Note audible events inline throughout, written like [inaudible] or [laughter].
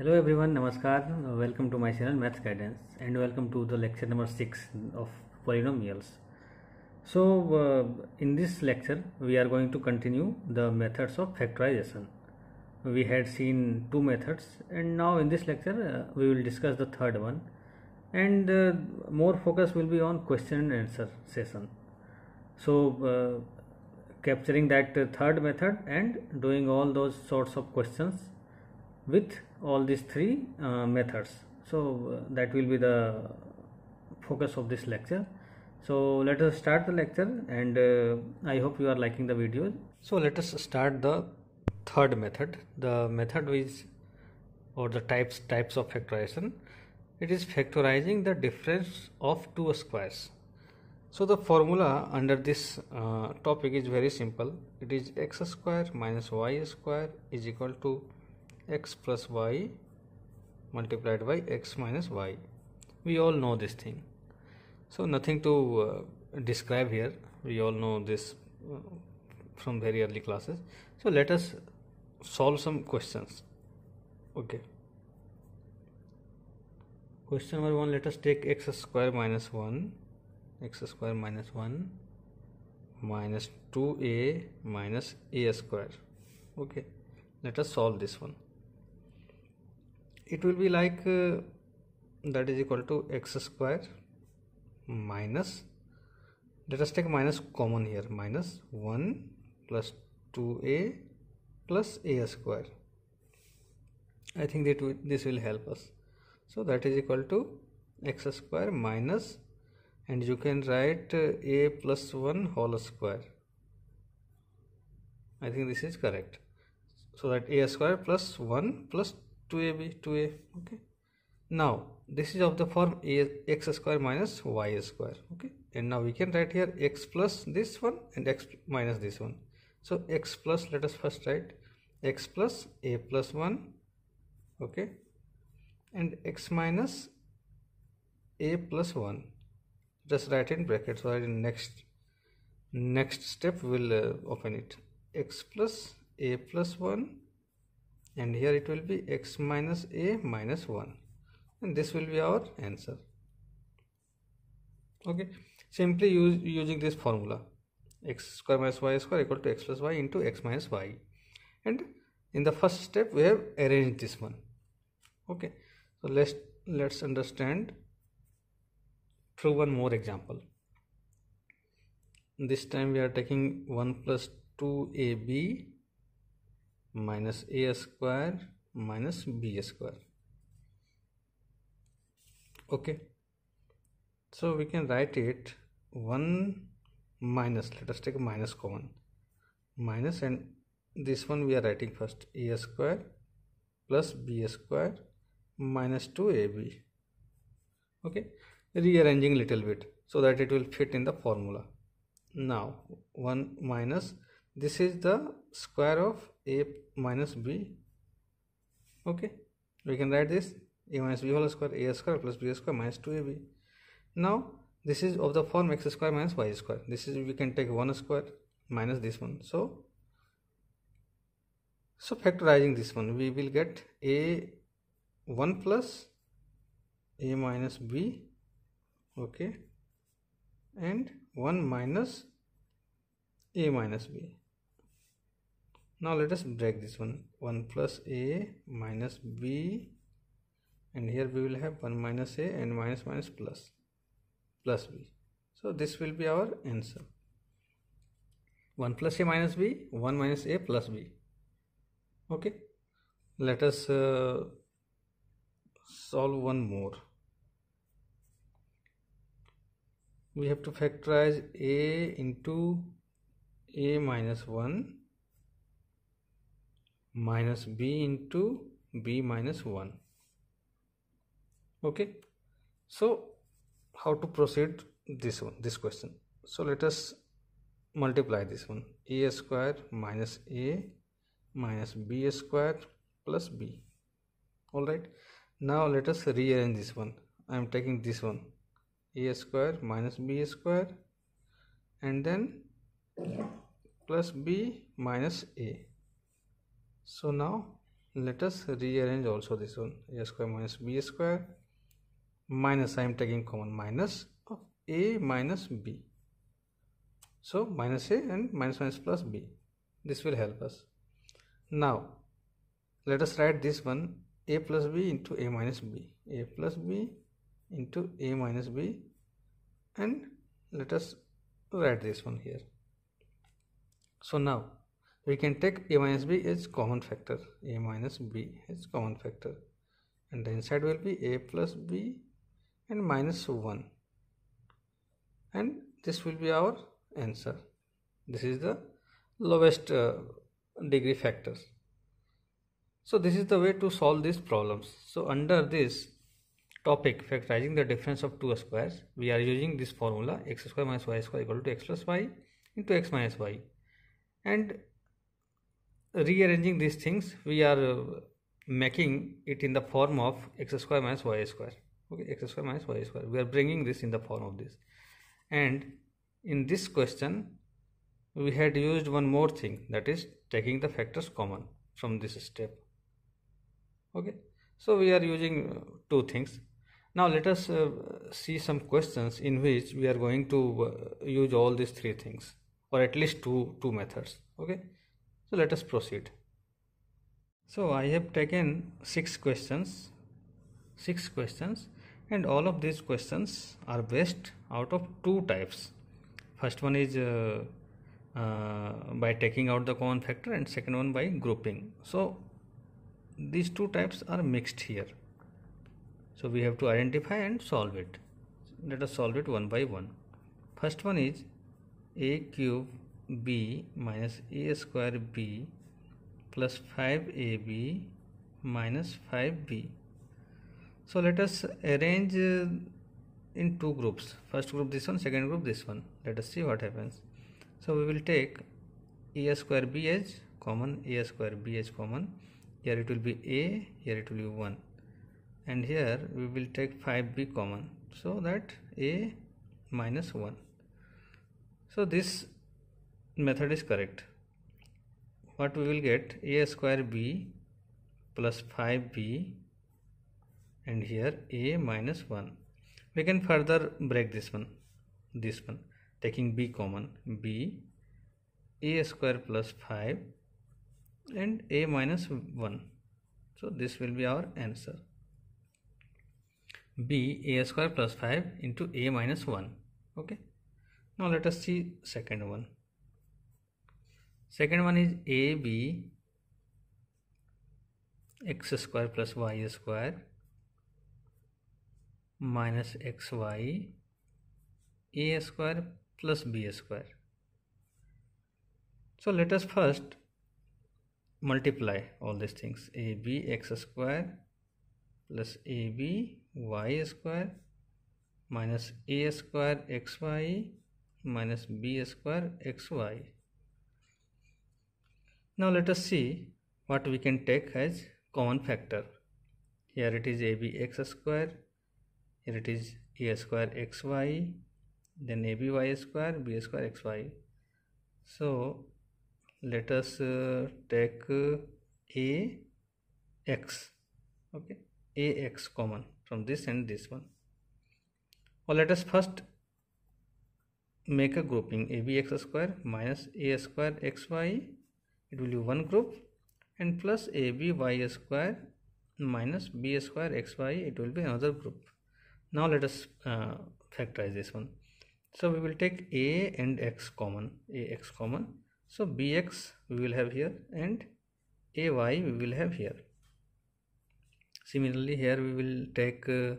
Hello everyone, Namaskar. Uh, Welcome to my channel Maths Guidance and welcome to the lecture number 6 of polynomials. So, uh, in this lecture, we are going to continue the methods of factorization. We had seen two methods, and now in this lecture, uh, we will discuss the third one, and uh, more focus will be on question and answer session. So, uh, capturing that uh, third method and doing all those sorts of questions with all these three uh, methods. So, uh, that will be the focus of this lecture. So, let us start the lecture, and uh, I hope you are liking the video So, let us start the third method. The method is or the types types of factorization. It is factorizing the difference of two squares. So the formula under this uh, topic is very simple. It is x square minus y square is equal to x plus y multiplied by x minus y. We all know this thing. So nothing to uh, describe here. We all know this uh, from very early classes. So let us solve some questions. Okay. Question number 1 let us take x square minus 1 x square minus 1 minus 2a minus a square okay let us solve this one it will be like uh, that is equal to x square minus let us take minus common here minus 1 plus 2a plus a square. I think that this will help us. So that is equal to x square minus and you can write uh, a plus 1 whole square. I think this is correct. So that a square plus 1 plus 2ab 2a okay. Now this is of the form a x square minus y square. Okay. And now we can write here x plus this one and x minus this one. So x plus let us first write x plus a plus 1 okay. And x minus a plus 1 just write in brackets. Or in next next step we'll uh, open it. X plus a plus 1 and here it will be x minus a minus 1 and this will be our answer. Okay. Simply use using this formula. x square minus y square equal to x plus y into x minus y. And in the first step we have arranged this one. Okay. So let's let's understand through one more example. This time we are taking 1 plus 2ab minus a square minus b square. Okay. So we can write it 1 minus let us take minus common. Minus and this one we are writing first. A square plus b square minus 2ab okay. Rearranging little bit so that it will fit in the formula. Now 1 minus this is the square of a minus b. Okay we can write this a minus b whole square a square plus b square minus 2ab now this is of the form x square minus y square. This is we can take 1 square minus this one. So so factorizing this one we will get a 1 plus a minus b. Okay and 1 minus a minus b now let us break this one. 1 plus a minus b. And here we will have 1 minus a and minus minus plus plus b. So this will be our answer. 1 plus a minus b 1 minus a plus b. Okay. Let us uh, solve one more. We have to factorize a into a minus 1 minus b into b minus 1 okay. So how to proceed this one this question? So let us multiply this one. A square minus a minus b square plus b. All right. Now let us rearrange this one. I am taking this one. A square minus b square and then plus b minus a so now let us rearrange also this one. A square minus b square minus I am taking common minus of a minus b. So minus a and minus minus plus b. This will help us. Now let us write this one a plus b into a minus b. A plus b into a minus b. And let us write this one here. So now we can take a minus b as common factor. A minus b as common factor. And the inside will be a plus b and minus 1 and this will be our answer. This is the lowest uh, degree factors so this is the way to solve these problems. So under this topic factorizing the difference of two squares we are using this formula x square minus y square equal to x plus y into x minus y. And rearranging these things we are uh, making it in the form of x square minus y square. Okay x square minus y square. We are bringing this in the form of this. And in this question we had used one more thing that is taking the factors common from this step. Okay so we are using uh, two things. Now let us uh, see some questions in which we are going to uh, use all these three things or at least two two methods. Okay so let us proceed. So i have taken six questions six questions and all of these questions are based out of two types. First one is uh, uh, by taking out the common factor and second one by grouping. So these two types are mixed here. So we have to identify and solve it. Let us solve it one by one. First one is a cube b minus a square b plus 5ab minus 5b so let us arrange uh, in two groups. First group this one second group this one. Let us see what happens. So we will take a square b as common a square b as common. Here it will be a here it will be 1 and here we will take 5b common. So that a minus 1 so this method is correct. What we will get? A square b plus 5b and here a minus 1 we can further break this one this one taking b common b a square plus 5 and a minus 1 so this will be our answer. B a square plus 5 into a minus 1 okay. Now let us see second one second one is a b x square plus y square minus xy a square plus b square so let us first multiply all these things a b x square plus a b y square minus a square xy minus b square xy. Now let us see what we can take as common factor. Here it is ab x square, here it is a square xy, then ab y square, b square xy. So let us uh, take uh, a x okay a x common from this and this one or let us first make a grouping a b x square minus a square xy it will be one group and plus a b y square minus b square xy it will be another group. Now let us uh, factorize this one. So we will take a and x common a x common. So bx we will have here and ay we will have here. Similarly here we will take uh,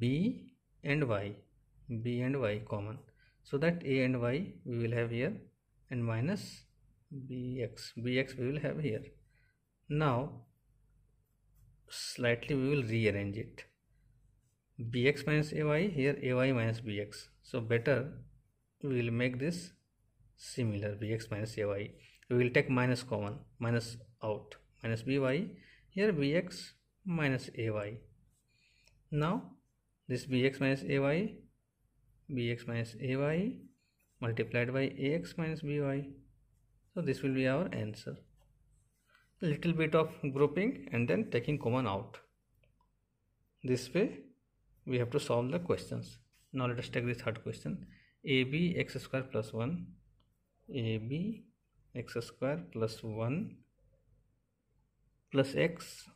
b and y b and y common. So that a and y we will have here and minus bx bx we will have here. Now slightly we will rearrange it. Bx minus ay here ay minus bx so better we will make this similar bx minus ay we will take minus common minus out minus by here bx minus ay now this bx minus ay bx minus ay multiplied by ax minus by so this will be our answer. Little bit of grouping and then taking common out. This way we have to solve the questions. Now let us take the third question. Ab x square plus 1 ab x square plus 1 plus x.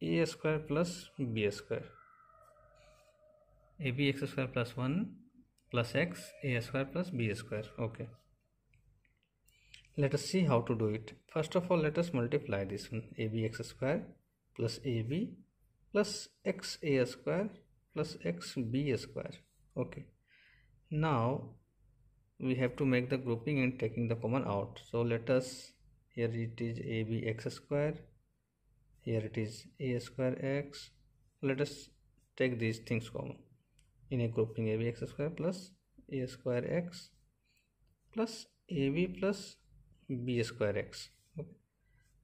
A square plus b square. Ab x square plus 1 plus x. A square plus b square. Okay let us see how to do it. First of all let us multiply this one. Abx square plus ab plus x a square plus x b square. Okay. Now we have to make the grouping and taking the common out. So let us here it is ab x square. Here it is a square x. Let us take these things common. In a grouping ab x square plus a square x plus ab plus b square x. Okay.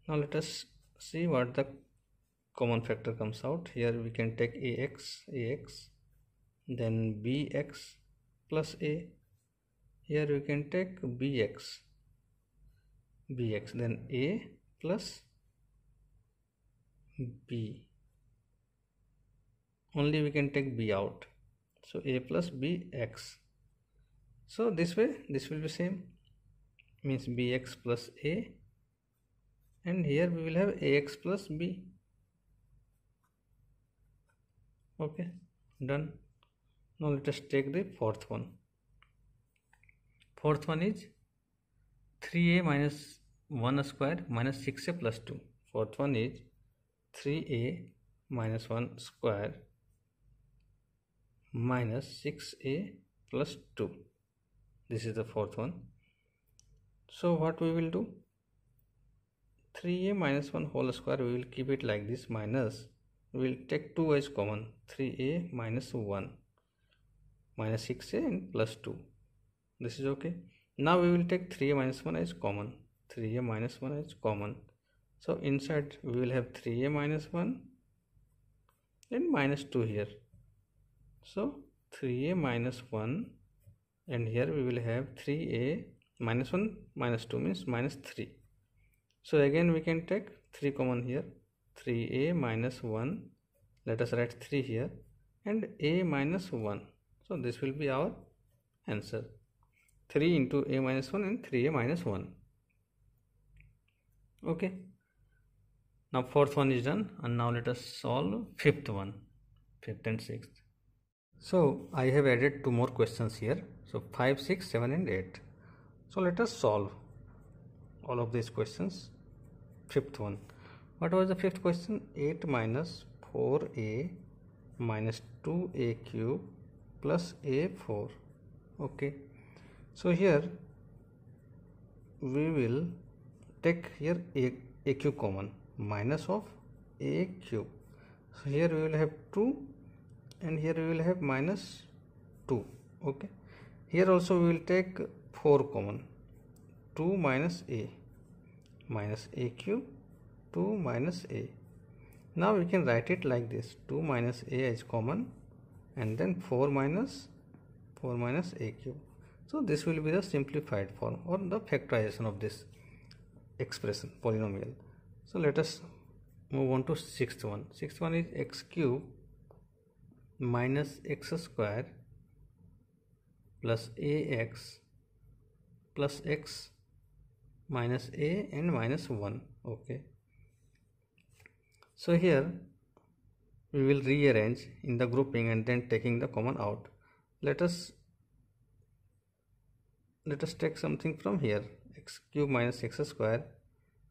now let us see what the common factor comes out. Here we can take ax ax then bx plus a. Here we can take bx bx then a plus b. Only we can take b out. So a plus bx so this way this will be same means bx plus a and here we will have ax plus b. Okay done. Now let us take the fourth one. Fourth one is 3a minus 1 square minus 6a plus 2 fourth one is 3a minus 1 square minus 6a plus 2 this is the fourth one so what we will do? 3a minus 1 whole square we will keep it like this minus we will take 2 as common 3a minus 1 minus 6a and plus 2 this is okay. Now we will take 3a minus 1 as common 3a minus 1 as common. So inside we will have 3a minus 1 and minus 2 here. So 3a minus 1 and here we will have 3a minus 1 minus 2 means minus 3 so again we can take 3 common here. 3a minus 1 let us write 3 here and a minus 1 so this will be our answer. 3 into a minus 1 and 3a minus 1 okay. Now fourth one is done and now let us solve fifth one fifth and sixth. So i have added two more questions here. So 5 6 7 and 8 so let us solve all of these questions. Fifth one. What was the fifth question? 8 minus 4a minus 2a cube plus a4 okay. So here we will take here a, a cube common minus of a cube. So here we will have 2 and here we will have minus 2 okay. Here also we will take 4 common 2 minus a minus a cube 2 minus a. Now we can write it like this 2 minus a is common and then 4 minus 4 minus a cube. So this will be the simplified form or the factorization of this expression polynomial. So let us move on to sixth one. Sixth one is x cube minus x square plus ax plus x minus a and minus 1 okay. So here we will rearrange in the grouping and then taking the common out. Let us let us take something from here x cube minus x square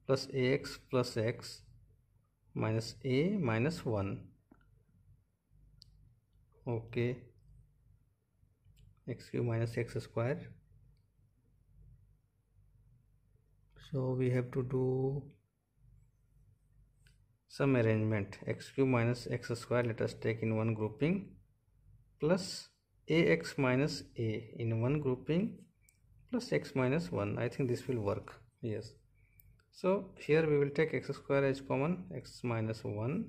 plus ax plus x minus a minus 1 okay. x cube minus x square so we have to do some arrangement. X cube minus x square let us take in one grouping plus ax minus a in one grouping plus x minus 1 i think this will work. Yes. So here we will take x square as common x minus 1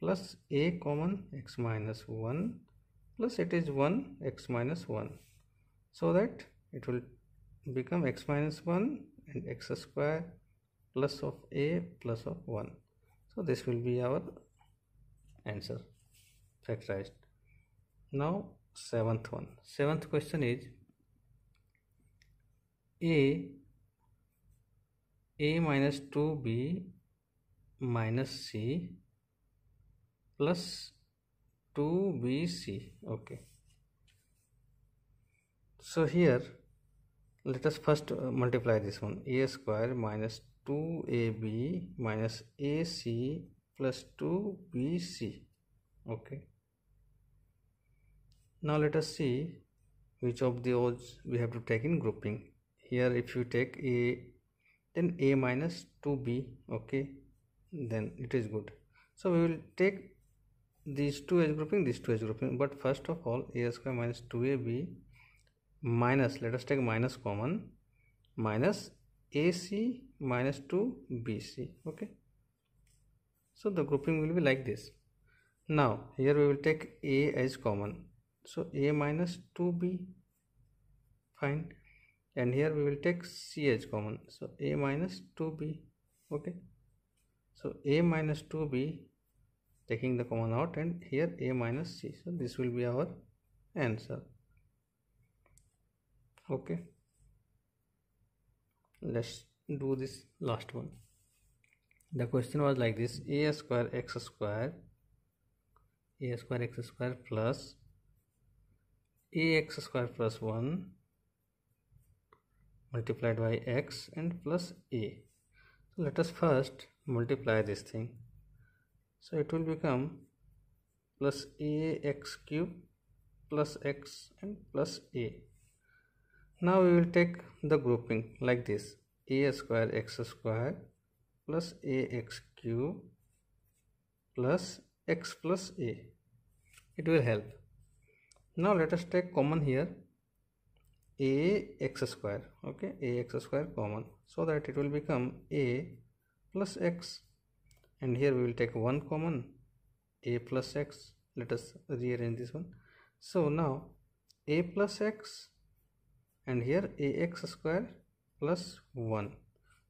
plus a common x minus 1 plus it is 1 x minus 1 so that it will become x minus 1 and x square plus of a plus of 1 so this will be our answer. Factorized. Now seventh one. Seventh question is a a minus 2b minus c plus 2bc okay. So here let us first uh, multiply this one. A square minus 2ab minus ac plus 2bc okay. Now let us see which of those we have to take in grouping. Here if you take a then a minus 2b okay. Then it is good. So we will take these two as grouping these two as grouping. But first of all a square minus 2ab minus let us take minus common minus AC minus 2 BC okay? So the grouping will be like this. Now here we will take A as common. So A minus 2B fine. And here we will take C as common. So A minus 2B okay? So A minus 2B taking the common out and here A minus C. So this will be our answer okay. Let's do this last one. The question was like this. A square x square a square x square plus ax square plus 1 multiplied by x and plus a. So let us first multiply this thing. So it will become plus ax cube plus x and plus a now we will take the grouping like this. A square x square plus ax cube plus x plus a. It will help. Now let us take common here. A x square okay? A x square common. So that it will become a plus x. And here we will take one common a plus x. Let us rearrange this one. So now a plus x and here ax square plus 1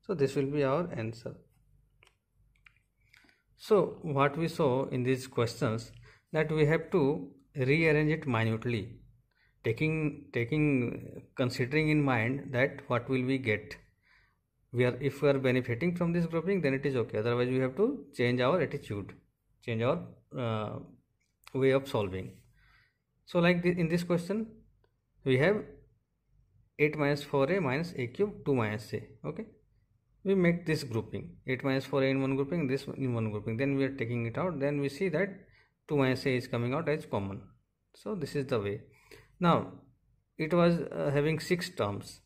so this will be our answer. So what we saw in these questions that we have to rearrange it minutely taking taking considering in mind that what will we get. We are if we are benefiting from this grouping then it is okay. Otherwise we have to change our attitude change our uh, way of solving. So like in this question we have 8 minus 4a minus a cube 2 minus a okay? We make this grouping 8 minus 4a in one grouping this in one grouping. Then we are taking it out. Then we see that 2 minus a is coming out as common. So this is the way. Now it was uh, having six terms.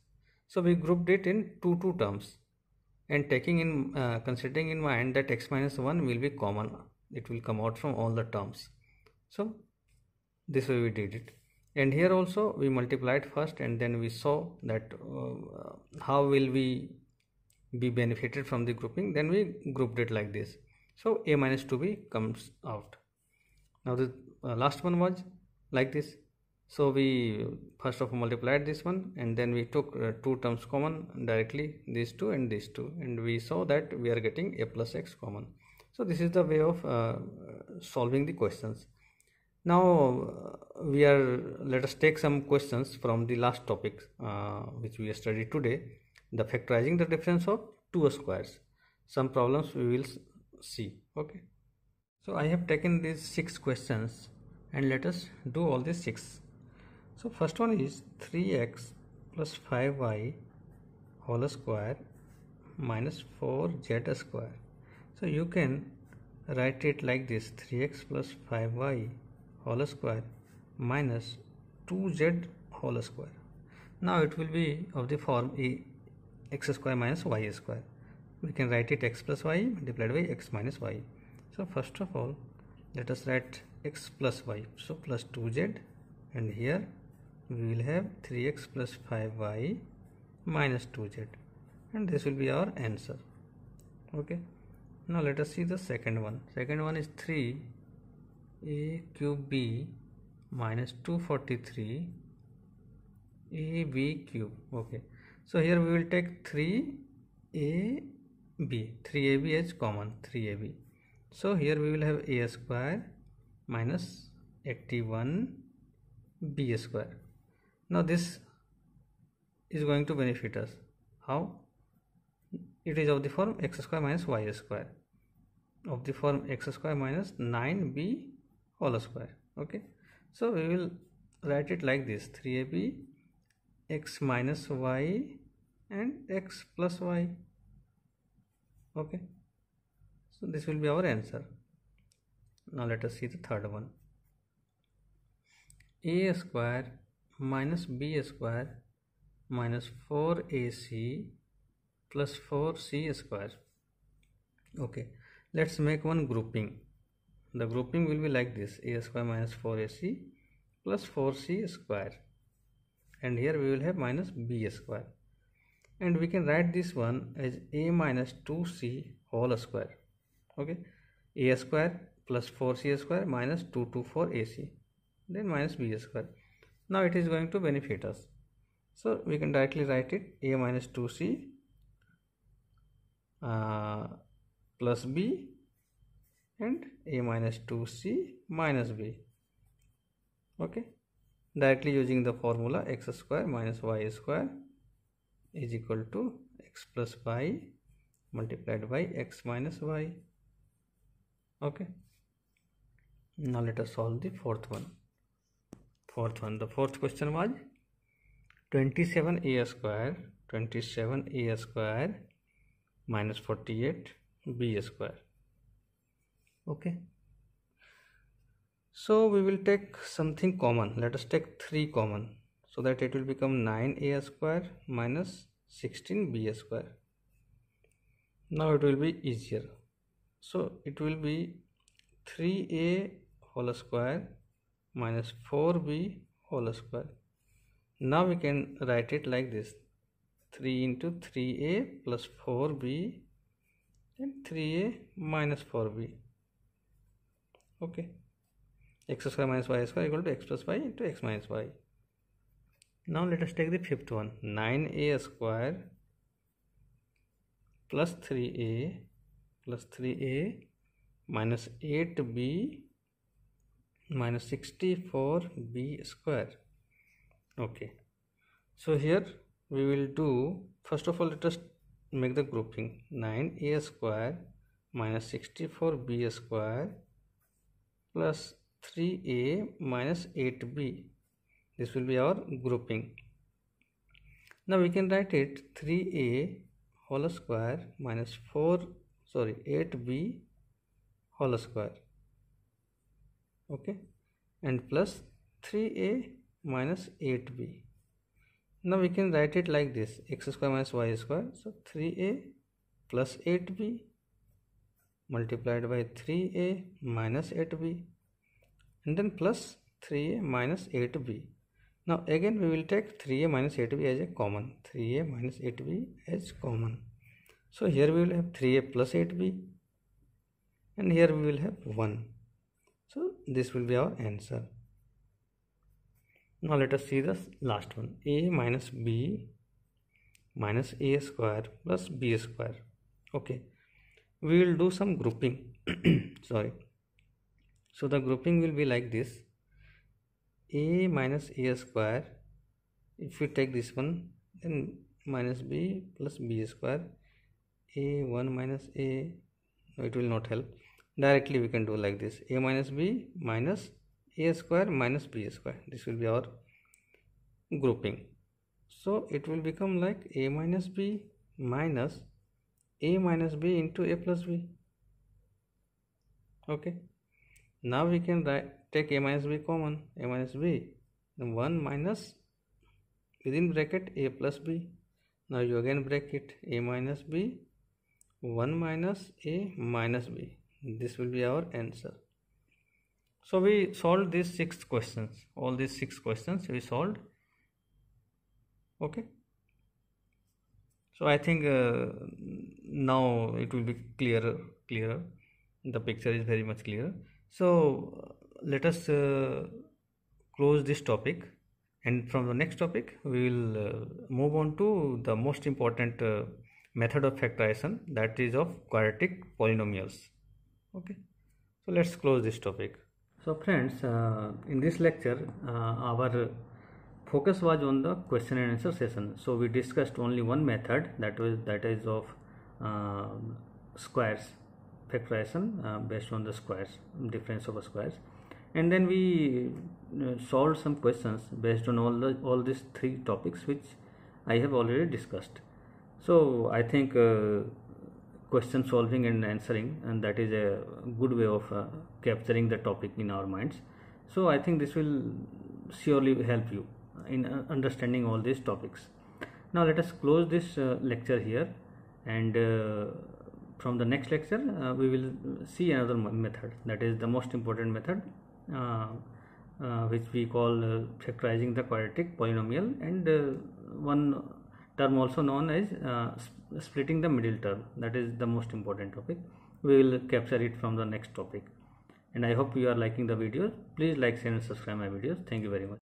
So we grouped it in two two terms. And taking in uh, considering in mind that x minus 1 will be common. It will come out from all the terms. So this way we did it and here also we multiplied first and then we saw that uh, how will we be benefited from the grouping. Then we grouped it like this. So a minus 2b comes out. Now the uh, last one was like this. So we first of all multiplied this one and then we took uh, two terms common directly these two and these two. And we saw that we are getting a plus x common. So this is the way of uh, solving the questions now uh, we are let us take some questions from the last topic uh, which we studied today. The factorizing the difference of two squares. Some problems we will see. Okay. So i have taken these six questions and let us do all these six. So first one is 3x plus 5y whole square minus 4z square. So you can write it like this 3x plus 5y whole square minus 2z whole square. Now it will be of the form a x square minus y square. We can write it x plus y multiplied by x minus y. So first of all let us write x plus y. So plus 2z and here we will have 3x plus 5y minus 2z and this will be our answer. Okay. Now let us see the second one. Second one is 3 a cube b minus 243 a b cube. Okay. So here we will take 3 a b. 3ab is common. 3ab so here we will have a square minus 81 b square. Now this is going to benefit us. How? It is of the form x square minus y square. Of the form x square minus 9b whole square okay? So we will write it like this 3ab x minus y and x plus y okay? So this will be our answer. Now let us see the third one. A square minus b square minus 4ac plus 4c square okay? Let's make one grouping the grouping will be like this. A square minus 4ac plus 4c square. And here we will have minus b square. And we can write this one as a minus 2c whole square. Okay? A square plus 4c square minus 2 to 4 ac then minus b square. Now it is going to benefit us. So we can directly write it a minus 2c uh, plus b and a minus 2c minus b. Okay? Directly using the formula x square minus y square is equal to x plus y multiplied by x minus y. Okay? Now let us solve the fourth one. Fourth one. The fourth question was 27a square 27a square minus 48 b square okay. So we will take something common. Let us take 3 common so that it will become 9a square minus 16b square. Now it will be easier. So it will be 3a whole square minus 4b whole square. Now we can write it like this. 3 into 3a plus 4b and 3a minus 4b okay. X square minus y square equal to x plus y into x minus y. Now let us take the fifth one. 9a square plus 3a plus 3a minus 8b minus 64b square. Okay. So here we will do first of all let us make the grouping. 9a square minus 64b square plus 3a minus 8b this will be our grouping. Now we can write it 3a whole square minus 4 sorry 8b whole square. Okay? And plus 3a minus 8b now we can write it like this. X square minus y square. So 3a plus 8b multiplied by 3a minus 8b and then plus 3a minus 8b. Now again we will take 3a minus 8b as a common. 3a minus 8b as common. So here we will have 3a plus 8b and here we will have 1. So this will be our answer. Now let us see the last one. a minus b minus a square plus b square. Okay we will do some grouping. [clears throat] Sorry. So the grouping will be like this. A minus a square. If we take this one then minus b plus b square. A 1 minus a. No, it will not help. Directly we can do like this. A minus b minus a square minus b square. This will be our grouping. So it will become like a minus b minus a minus b into a plus b. Okay. Now we can write take a minus b common a minus b then 1 minus within bracket a plus b. Now you again break it a minus b 1 minus a minus b. This will be our answer. So we solved these six questions. All these six questions we solved. Okay so i think uh, now it will be clearer clearer the picture is very much clearer so let us uh, close this topic. And from the next topic we will uh, move on to the most important uh, method of factorization that is of quadratic polynomials. Okay. So let's close this topic. So friends uh, in this lecture uh, our focus was on the question and answer session. So we discussed only one method that was that is of uh, squares factorization uh, based on the squares difference of squares. And then we uh, solved some questions based on all the all these three topics which I have already discussed. So I think uh, question solving and answering and that is a good way of uh, capturing the topic in our minds. So I think this will surely help you in uh, understanding all these topics. Now let us close this uh, lecture here. And from the next lecture uh, we will see another method. That is the most important method uh, uh, which we call uh, factorizing the quadratic polynomial and uh, one term also known as uh, splitting the middle term. That is the most important topic. We will capture it from the next topic. And i hope you are liking the videos please like share and subscribe my videos. Thank you very much